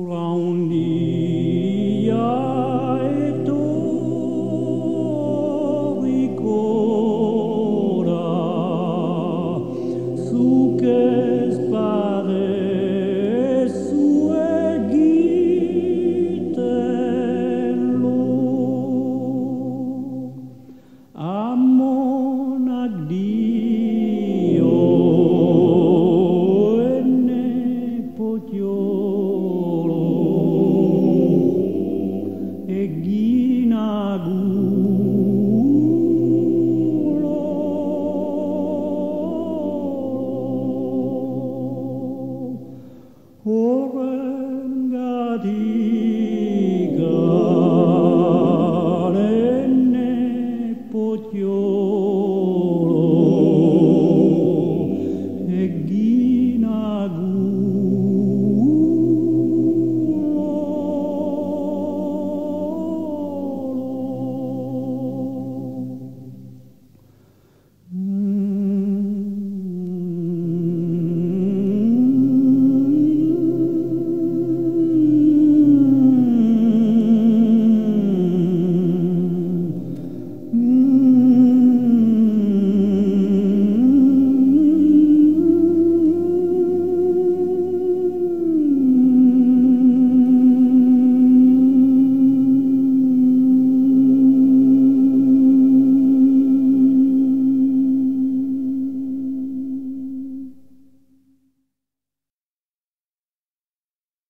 Chakurauni. Good. Orenda potio